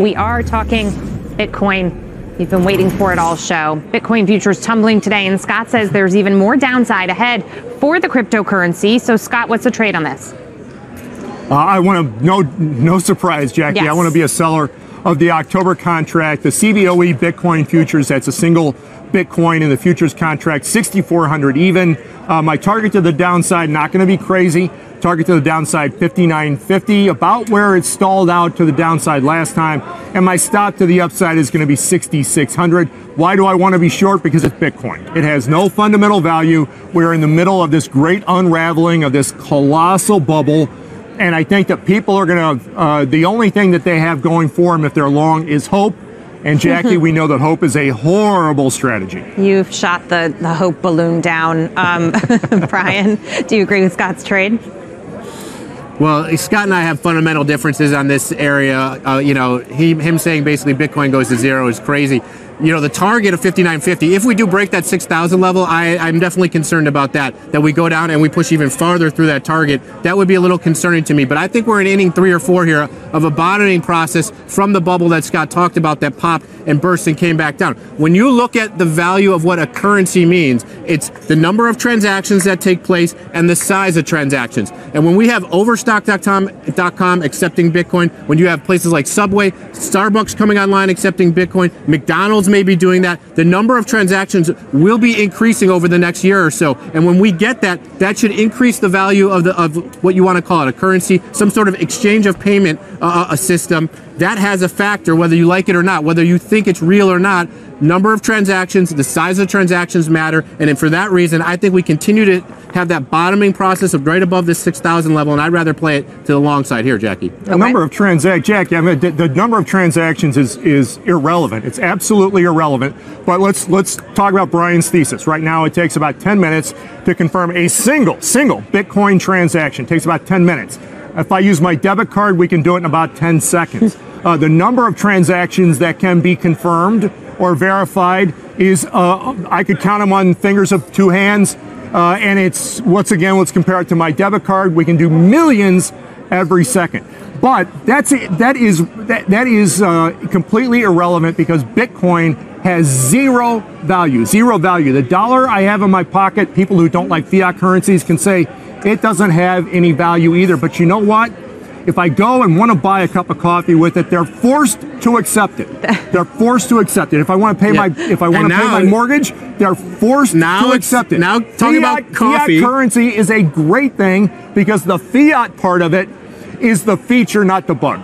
We are talking Bitcoin. You've been waiting for it all show. Bitcoin futures tumbling today, and Scott says there's even more downside ahead for the cryptocurrency. So, Scott, what's the trade on this? Uh, I want to no no surprise, Jackie. Yes. I want to be a seller of the October contract, the CBOE Bitcoin futures. That's a single Bitcoin in the futures contract, 6,400 even. Uh, my target to the downside, not going to be crazy. Target to the downside, 59.50, about where it stalled out to the downside last time. And my stop to the upside is going to be 6,600. Why do I want to be short? Because it's Bitcoin. It has no fundamental value. We're in the middle of this great unraveling of this colossal bubble. And I think that people are going to, uh, the only thing that they have going for them if they're long is hope. And Jackie, we know that hope is a horrible strategy. You've shot the, the hope balloon down. Um, Brian, do you agree with Scott's trade? Well, Scott and I have fundamental differences on this area. Uh, you know, he, him saying basically Bitcoin goes to zero is crazy. You know, the target of 5950, if we do break that 6,000 level, I, I'm definitely concerned about that. That we go down and we push even farther through that target. That would be a little concerning to me. But I think we're in inning three or four here of a bottoming process from the bubble that Scott talked about that popped and burst and came back down. When you look at the value of what a currency means, it's the number of transactions that take place and the size of transactions. And when we have overstock.com accepting Bitcoin, when you have places like Subway, Starbucks coming online accepting Bitcoin, McDonald's may be doing that, the number of transactions will be increasing over the next year or so. And when we get that, that should increase the value of the of what you want to call it, a currency, some sort of exchange of payment uh, a system. That has a factor, whether you like it or not, whether you think it's real or not. Number of transactions, the size of transactions matter, and for that reason, I think we continue to have that bottoming process of right above this 6,000 level, and I'd rather play it to the long side here, Jackie. The number of transactions, Jackie, I mean, the, the number of transactions is, is irrelevant. It's absolutely irrelevant. But let's let's talk about Brian's thesis. Right now, it takes about 10 minutes to confirm a single, single Bitcoin transaction. It takes about 10 minutes. If I use my debit card, we can do it in about 10 seconds. Uh, the number of transactions that can be confirmed or verified is, uh, I could count them on fingers of two hands. Uh, and it's, once again, let's compare it to my debit card. We can do millions every second. But that's it. That is that, that is uh, completely irrelevant because Bitcoin has zero value. Zero value. The dollar I have in my pocket, people who don't like fiat currencies can say it doesn't have any value either. But you know what? If I go and want to buy a cup of coffee with it, they're forced to accept it. They're forced to accept it. If I want to pay Yeah. my if I want And to pay my mortgage, they're forced Now to accept it. now talking about coffee- Fiat currency is a great thing because the fiat part of it is the feature, not the bug.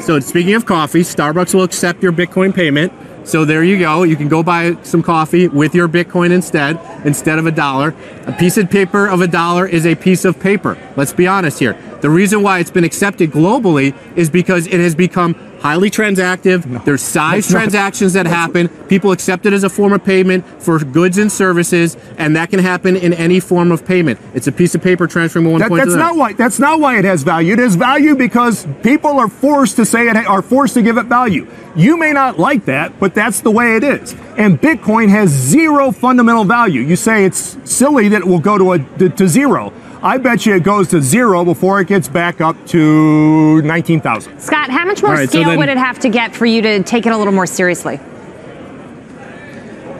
So speaking of coffee, Starbucks will accept your Bitcoin payment. So there you go. You can go buy some coffee with your Bitcoin instead, instead of a dollar. A piece of paper of a dollar is a piece of paper. Let's be honest here. The reason why it's been accepted globally is because it has become highly transactive. There's size transactions that happen. People accept it as a form of payment for goods and services, and that can happen in any form of payment. It's a piece of paper transferring one That, point to that's the not why. That's not why it has value. It has value because people are forced to say it are forced to give it value. You may not like that, but that's the way it is. And Bitcoin has zero fundamental value. You say it's silly that it will go to a to, to zero. I bet you it goes to zero before it gets back up to nineteen thousand. Scott, how much more All right, so scale then- would it have to get for you to take it a little more seriously?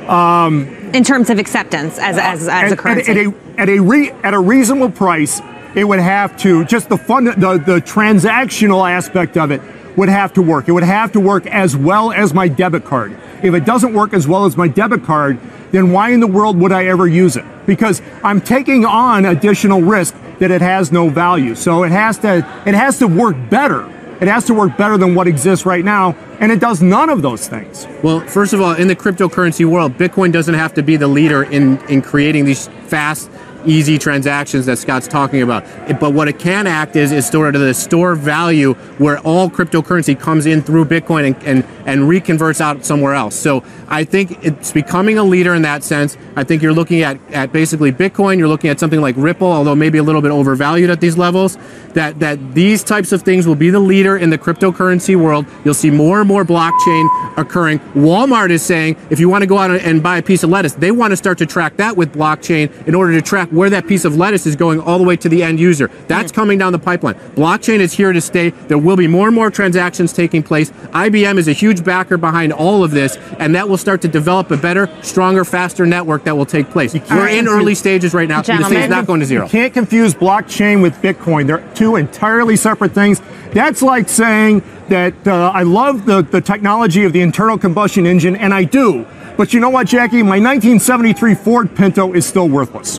Um, in terms of acceptance as, as, as a at, at, currency. at a at a re, at a reasonable price, it would have to just the fund the, the transactional aspect of it would have to work. It would have to work as well as my debit card. If it doesn't work as well as my debit card, then why in the world would I ever use it? Because I'm taking on additional risk that it has no value. So it has to it has to work better. It has to work better than what exists right now, and it does none of those things. Well, first of all, in the cryptocurrency world, Bitcoin doesn't have to be the leader in, in creating these fast, easy transactions that Scott's talking about. But what it can act is is sort of the store value where all cryptocurrency comes in through Bitcoin and, and, and reconverts out somewhere else. So I think it's becoming a leader in that sense. I think you're looking at, at basically Bitcoin, you're looking at something like Ripple, although maybe a little bit overvalued at these levels, that, that these types of things will be the leader in the cryptocurrency world. You'll see more and more blockchain occurring. Walmart is saying if you want to go out and buy a piece of lettuce, they want to start to track that with blockchain in order to track where that piece of lettuce is going all the way to the end user. That's coming down the pipeline. Blockchain is here to stay. There will be more and more transactions taking place. IBM is a huge backer behind all of this, and that will start to develop a better, stronger, faster network that will take place. We're in early stages right now. This thing's Gentlemen. not going to zero. You can't confuse blockchain with Bitcoin. They're two entirely separate things. That's like saying that uh, I love the, the technology of the internal combustion engine, and I do. But you know what, Jackie? My 1973 Ford Pinto is still worthless.